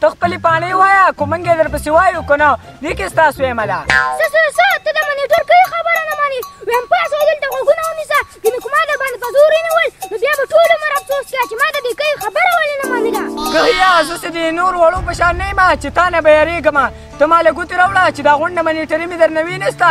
ته خپلې پاڼې وایه که موږ یې درپسې وایو که نه دې کې ستاسو یم ده څه څه څه ته د منیټر کوي خبره نه منې ویم پاسه دلته غوږونه ونیسه ګینې که ما در باندې په زور ونیول نو بیا به ټول عمر افسوس کوې چې ما د دې کوي خبره ولې نه منله ګهیا زه څه دې نور وړو په شان نه یم چې تا نه به یارېږم ته ما له ګوتې راوړه چې دا غونډه منیټري مې درنه وینسته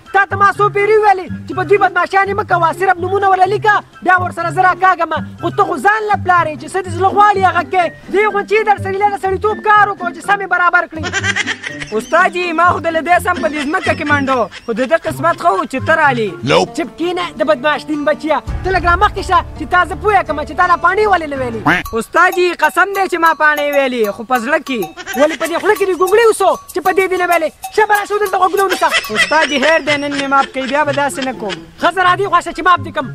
تا ته ما څو پیری ویلي چې په دوی بدمعاشیانې مه کوه صرف نومونه ورله لیکه بیا ورسره زه راکاږم خو ته خو ځان له پلار یې چې څه دې زړه غواړي هغه کې دې خو چې در سړي له سړیتوب کار وکړو چې سمې برابر کړي استاد جي ما خو د له دې سم په دې ځمکه کې منډو خو د ده قسمت ښه و چې ته رالي چپ کینه د بدمعاش دین بچیه ته لږ رامخکې شه چې تا زه پوه کړم چې تا دا پاڼې ولې نه ویلې استاد جي قسم دی چې ما پاڼې ویلې خو په زړه کې ولې په دې خوله کې دې ګونګړې اوسو چې په دې دې نه ویلې شه به راشو دلته غوږونه ونیسه استاد دې هېر دی نن مې معاف کوي بیا به داسې نه کوم ښځه را دې خوښه چې معاف دې کړم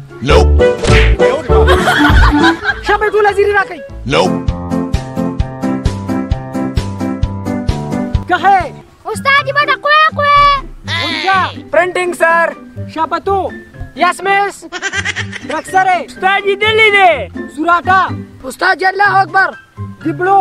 شه به یې ټول حاضري راکړئ که هی استاد دې بټه کوې کوې اونجا پرنټینګ سر شاپتو یس مس رکسره استاد دې دلې دی سوراټا استاد الله اکبر دیبلو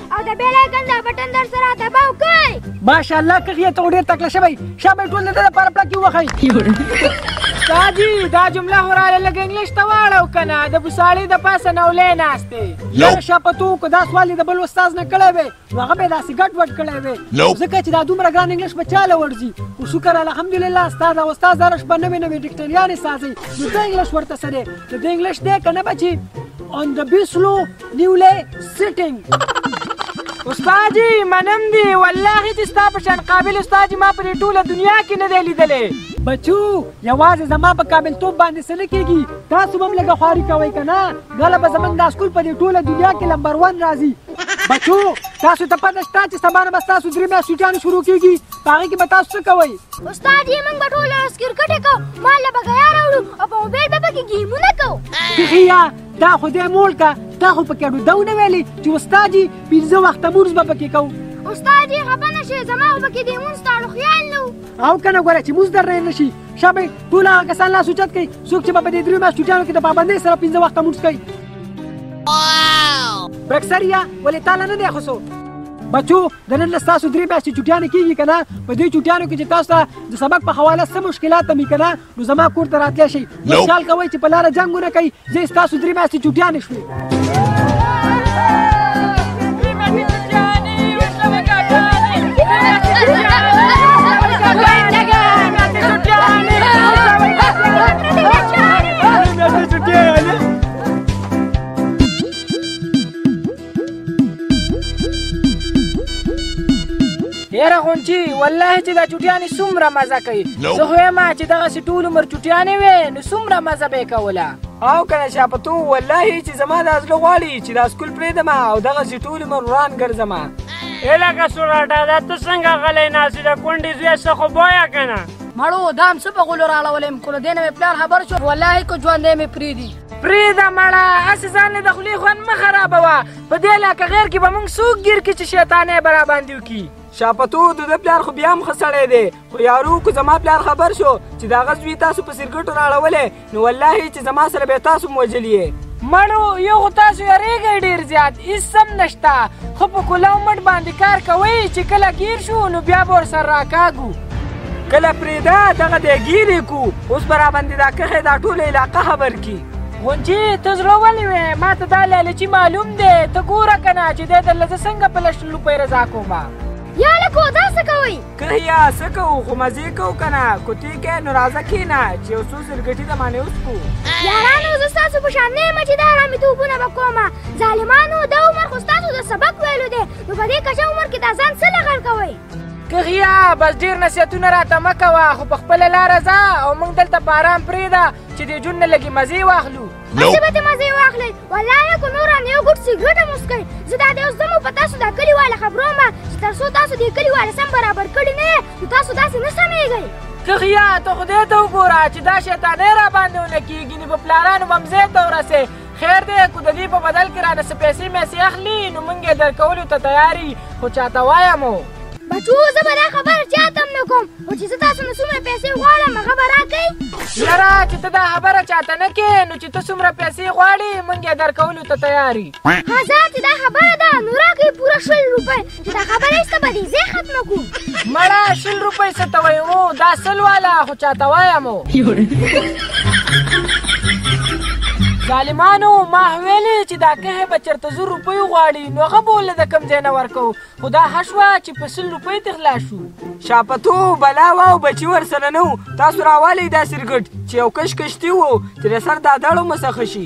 او د بیل آیکن دا بټن در سره دباو کړئ ماشاءالله کخیه ته ډیر تکړه شوی شابه ټول دې لپاره پلکی وخی ساجی دا جمله هراله لګ انګلیش ته واړو کنه د بوساړي د پاسه نو لې ناشته یو شپتو کو دا سوال د بل استاد نه کړی وي هغه به داسې ګډ وډ کړی وي ځکه چې دا دومره ګران انګلیش بچاله ورځي او شکر الحمدلله استاد او استاد درش په نوې نوې ډیکټریانې سازي نو د انګلیش ورته سره د انګلیش دې کنه بچي on the Bislo نیولې سټینګ استاد جی منم دی والله چې ستا په شان قابل استاد جی ما په ټوله دنیا کې نه دی لیدلې بچو یوازې زما په کابلتوب باندې څه نه کېږي تاسو به هم لږه خواري کوئ که نه غله به زموږ دا سکول په دې ټوله دنیا کې لمبر ون راځي بچو تاسو ته پته شته چې سبا نه به ستاسو درې میاشتې سوټیانې شروع کېږي په هغې کې به تاسو څه کوئ استاد یې موږ به ټوله ورځ کرکټ کوو مال به ګیا راوړو او په موبایل به پکې ګیمونه کوو تا خو دې مول کا تا خو پکې ډو دونه ویلې چې استاد جی پنځه وخت مونږ به پکې کو استاد جی خپه نه شي زما خو پکې دې مونږ تاړو خیال نو او کنه ګوره چې مونږ درې نه شي شابه ټول هغه کسان لا سوچت کوي څوک چې په دې درې میاشتو ټانو کې د پابندۍ سره پنځه وخت مونږ کوي برکسریا ولې تعالی نه دی خوسو بچو د نن له تاسو درې میاشتې چټیانې کېږي که نه په دې چټیانو کې چې تاسو ته د سبق په حواله څه مشکلات مي که نه نو زما کور ته راتلی شئ نو خیال کوئ چې په لاره جنګ ونه کوي زه ستاسو درې میاشتې چوټیانې شوې یاره غونچي والله چې دا چټیانې څومره مزه کوي زه خو یم چې دغسې ټول عمر چټیانې وې نو څومره مزه به یې کوله او کنه چې په تو والله چې زما دا زړه غواړي چې دا سکول پرېږدم او دغسې ټول عمر وران ګرځم هلکه سوراټه دا ته څنګه غلی ناست د کونډې زوی څه خو بویه که نه مړو دام څه په غولو راړولې یم کله دې نه مې پلار خبر شو والله که ژوندی مې پرېږدي پرېږده مړه هسې ځان له د خولې خوند مه خرابوه په دې علاقه غیر کې به موږ څوک ګیر کړي چې شیطانې به راباندې وکړي شاپتو د ده پلار خو بیا هم ښه سړی دی خو یارو که زما پلار خبر شو چې د هغه زوی تاسو په سرکټو راړولی نو والله چې زما سره به تاسو هم وژلي مړو یو خو تاسو یریږئ ډیر زیات هیڅ هم نشته خو په کولو مټ باندې کار کوئ چې کله ګیر شو نو بیا به ورسره راکاږو کله پرېږده دغه دی ګیرې کو اوس به راباندې دا کښې دا ټوله علاقه خبر کی غونجې ته زړه ولې وې ما ته دا لالچي معلوم دی ته ګوره که نه چې دی درله زه څنګه په لس روپۍ رضا کوم یا لکو دا څه کوئ که یا څه کوو خو مزې کوو که نه کوتې کوې نو راځه کښېنه چې یو څو زرګټي د معنې وڅکو یارانو زه ستاسو په شان نه یم چې دا حرامیتوبونه به کوم ظالمانو دا عمر خو ستاسو د سبق ویلو دی نو په دې کچه عمر کې دا ځان څه لغړ کوئ کغیا بس ډیر نصیحتونه راته مه کوه خو په خپله لاره ځه او موږ دلته په ارام پرېږده چې دې جون نه لږې مزې واخلو هسې به دې مزې واخلئ ولایا که نور هم یو ګوټ سګرټ هم وڅکئ زه دا دی اوس ځم په تاسو دا کلیواله خبروم چې تر څو تاسو دې کلیواله سم برابر کړي نه نو تاسو داسې نه سمېږئ کغیا ته خدای ته وګوره چې دا شیطانې را باندې ونه کېږي نو په پلارانو به هم ځای ته ورسې خیر دی که د دې په بدل کې رانه څه پیسې میسې اخلي نو موږ یې درکولو ته تیار یي خو چاته وایم بچو زه به دا خبره چاته هم نه کوم خو چې زه تاسو نه څومره پیسې غواړم هغه به راکوئ یاره چې ته دا خبره چاته نه کې نو چې ته څومره پیسې غواړې موږ یې درکولو ته تیار یي ها زه چې دا خبره ده نو راکوئ پوره شل روپۍ چې دا خبره ایسته به دې زه ختمه کړو مړه شل روپۍ څه ته وایي وو دا سل واله خو چاته وایم ظالمانو ما ویلې چې دا کهه به چرته زر روپۍ غواړي نو هغه به له د کم ځای نه ورکو خو دا ښه شوه چې په سل روپۍ ته خلاص شو شاپتو بلا وه او بچي ورسره نه تاسو راوالئ دا سرګټ چې یو کش کشتي و چې د سر دا دړو مو څخه شي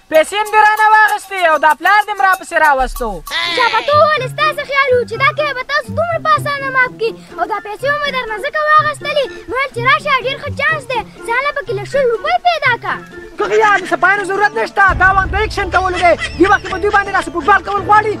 پیسې مې دې رانه واخیستې او دا پلار دې مې راپسې راوستو چا په تو وویل ستاسو خیال وو چې دا کیه به تاسو دومره په اسانه معاف کړي او دا پیسې مې درنه ځکه واخیستلې مې ویل چې راشه ډېر ښه چانس دی ځان له پکې له شل روپۍ پیدا کړه دغه یاد سپایانو ضرورت نشته دا وخت د ایکشن کولو دی دې وخت کې په دوی باندې داسې فوټبال کول غواړي